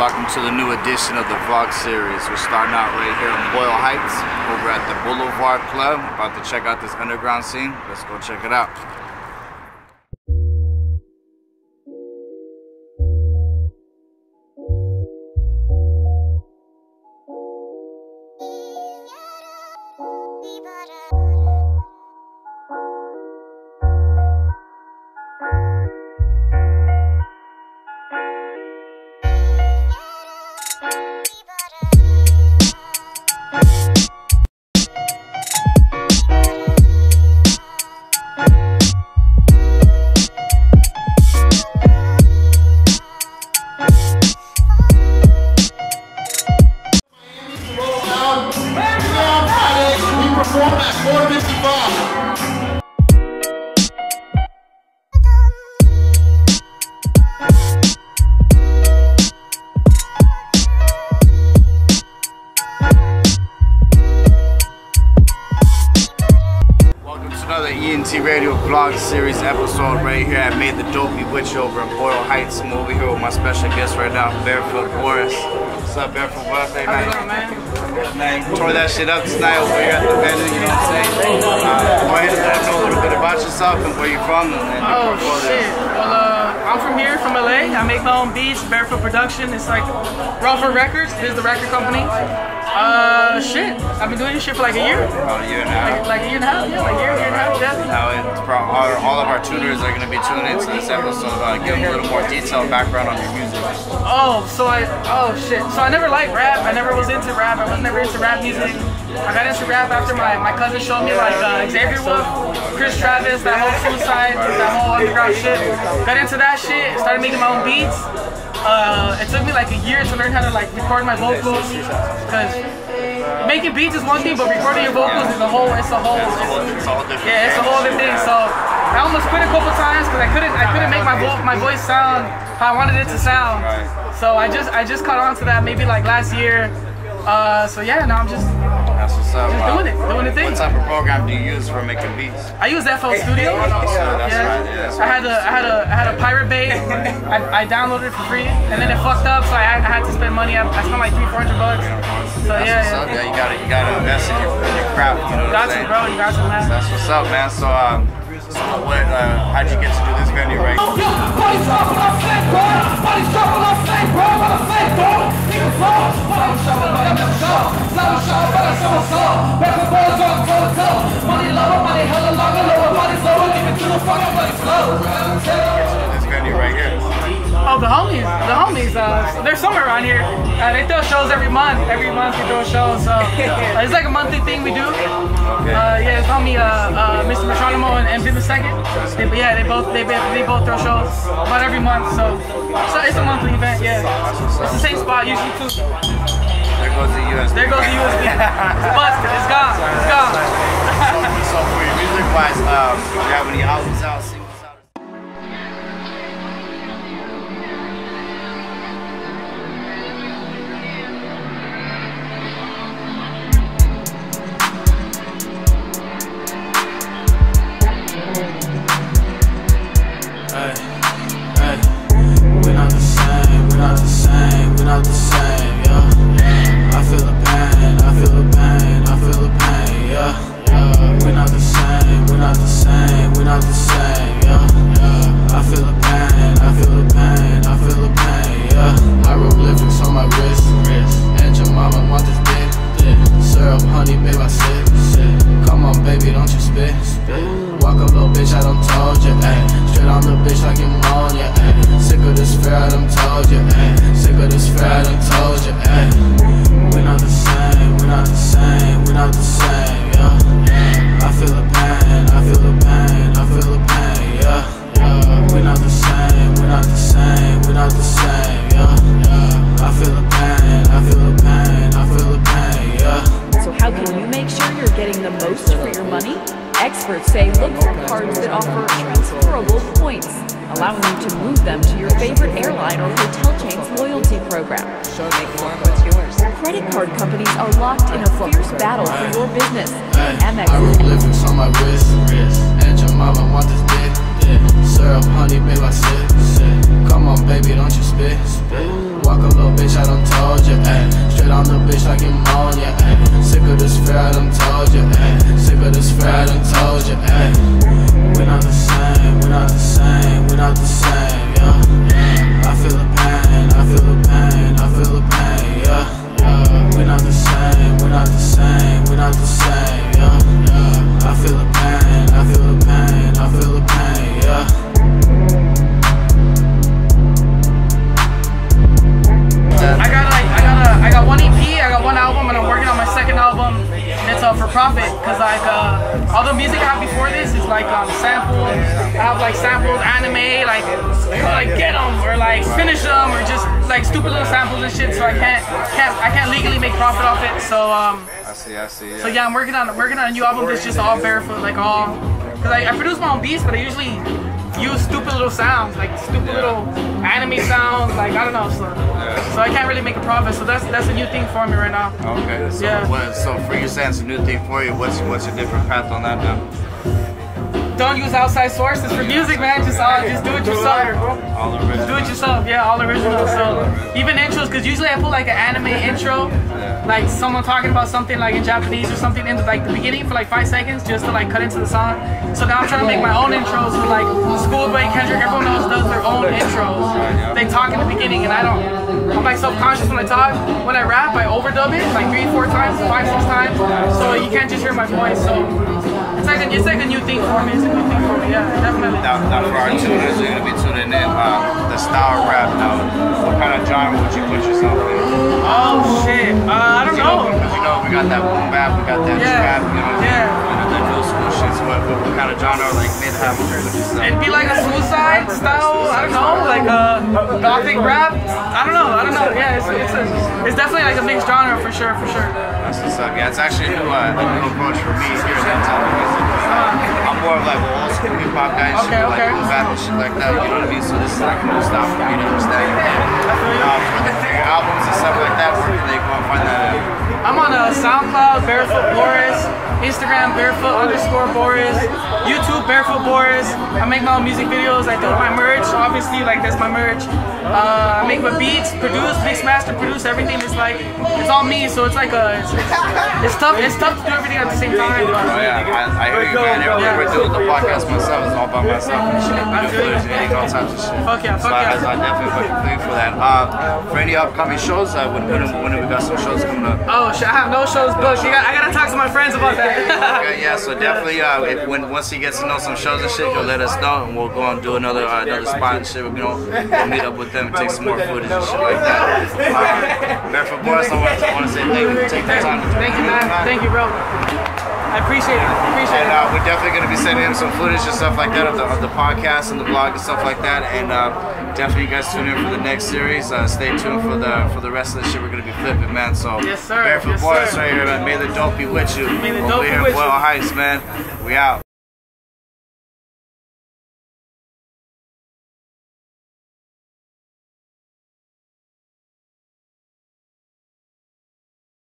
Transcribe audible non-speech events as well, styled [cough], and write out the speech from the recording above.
welcome to the new edition of the vlog series. We're starting out right here in Boyle Heights over at the Boulevard Club. About to check out this underground scene. Let's go check it out. Radio vlog series episode right here I Made the Dopey Witch over in Boyle Heights. I'm over here with my special guest right now, Barefoot Boris. What's up, Barefoot Boris? Hey, man. man? Man. Tore that shit up tonight over here at the venue, you know what I'm saying? Uh, go ahead and let them know a little bit about yourself and where you're from and Oh shit. Well, uh, I'm from here, from LA. I make my own beats, Barefoot Production. It's like Rougher Records. This is the record company. Uh, shit. I've been doing this shit for like a year. About a year and a half. Like, like a year and a half, yeah, Pro- all, of our tuners are going to be tuning into this episode. Uh, give them a little more detailed background on your music. Oh, so I, oh shit. So I never liked rap. I never was into rap. I was never into rap music. I got into rap after my, my cousin showed me like uh, Xavier Wulf, Chris Travis, that whole suicide, that whole underground shit. Got into that shit, started making my own beats. Uh, it took me like a year to learn how to like record my vocals because making beats is one thing, but recording your vocals is a whole, it's a whole, It's different. yeah, it's a whole other thing. So I almost quit a couple times because I couldn't I couldn't make my vo- my voice sound how I wanted it to sound. So I just I just caught on to that maybe like last year. Uh, so yeah, now I'm just That's what's up. Just Wow. doing it, doing the thing. What type of program do you use for making beats? I use FL Studio. that's right, yeah, that's I had a I had a I had a Pirate Bay. [laughs] I, I downloaded it for free, and then it fucked up, so I had, I had to spend money. I, I spent like three four hundred bucks. So That's yeah, what's up. yeah. Yeah, you gotta you gotta invest in your, in your craft. You know what I'm to, saying? bro. You got to, man. That's what's up, man. So um, so what? Uh, how'd you get to do this venue right? bro. The homies, the homies. Uh, they're somewhere around here. Uh, they throw shows every month. Every month they throw shows. So uh, it's like a monthly thing we do. Uh, yeah, it's homie, uh, uh, Mr. Metronimo and, and Business Second. They, yeah, they both they, both- they both throw shows about every month. So, so it's a monthly event. Yeah, it's the same spot usually too. There goes the USB. There goes the USB. It's [laughs] busted. It's gone. It's gone. so for your music wise, um, do you have any albums out, same, Experts say look for cards that offer transferable points, allowing you to move them to your favorite airline or hotel chain's loyalty program. Show make more. What's yours? Credit card companies are locked in a fierce battle for your business. Amex hieroglyphics on my wrist. And your mama want this dick. Syrup, honey, babe, I sip. Come on, baby, don't you spit. Walk a little bitch, I pneumonia, ayy. Sick of this I done told you, of this fear, I told you, ayy. We're not the same, we're not the same, we're not the same, yeah. I feel the pain, all the music I have before this is like um, samples. I have like samples, anime, like like get them or like finish them or just like stupid little samples and shit. So I can't can't I can't legally make profit off it. So um I see, I see. so yeah, I'm working on working on a new album that's just all barefoot, like all because I, I produce my own beats, but I usually use stupid little sounds, like stupid little anime sounds, like I don't know. So so I can't really make a profit. So that's that's a new thing for me right now. Okay, so Yeah. what, so for you saying it's a new thing for you, what's what's your different path on that now? Don't use outside sources for music, man. Just uh, just do it yourself. All original. Do it yourself, yeah, all original. So even intros, because usually I put like an anime intro, like someone talking about something like in Japanese or something in the, like the beginning for like five seconds, just to like cut into the song. So now I'm trying to make my own intros for like Schoolboy, Kendrick, everyone else does their own intros. They talk in the beginning, and I don't. I'm like self-conscious when I talk. When I rap, I overdub it like three, four times, five, six times, so you can't just hear my voice. So it's like a, it's like a new thing for me. It's a new thing for me. Yeah, definitely. Now, now for our tuners, you're gonna be tuning in. Uh, the style of rap. Now, what kind of genre would you put yourself in? Oh shit. Uh, I don't You know, know. you know we got that boom bap, we got that Yeah, trap, you know, yeah. you know that new school shit. So what, what, what kind of genre like happen with yourself? It'd be like a suicide style, I don't know, like a gothic rap. I don't know, I don't know. Yeah, it's, it's, a, it's definitely like a mixed genre for sure, for sure. That's what's up. Yeah, it's actually a new, uh, a new approach for me here at Intel Music. I'm more of like an old school hip hop guy and shit, Okay, like okay. bap and shit like that. You know what I mean? So this is like a new style for me to understand. Um, for the for albums and stuff like that, where can they go and find that at? I'm on uh, SoundCloud, Barefoot Boris, Instagram, Barefoot underscore Boris, YouTube, Barefoot Boris. I make my own music videos. I do my merch, obviously, like that's my merch. Uh, I make my beats, produce, mix, master, produce everything. It's like it's all me, so it's like a it's, it's tough. It's tough to do everything at the same time. Oh yeah, I, I hear you, man. Everything we're doing the podcast myself is all by myself and shit. I you. footage, editing, all types of shit. Fuck yeah, So fuck I, yeah. I definitely fucking feel for that. Uh, for any upcoming shows, uh, when, when, when we got some shows coming up. Oh shit, I have no shows booked. I gotta talk to my friends about that. Okay, yeah, so definitely, uh, if, when once he gets to know some shows and shit, he'll let us know, and we'll go and do another uh, another spot and shit. We're gonna go meet up with them and take some more footage and shit like that. Uh, Barefoot Boris, I want to say thank you for taking the time. Thank you, man. Thank you, bro. I appreciate it. Appreciate And it. uh, we're definitely going to be sending him some footage and stuff like that of the, of the podcast and the blog and stuff like that. And uh, definitely, you guys tune in for the next series. Uh, stay tuned for the for the rest of the shit we're going to be flipping, man. So Yes, sir. Barefoot Yes, Boris sir. right here, man. May the dope be with you. May the dope be with you. Boyle Heights, man. We out.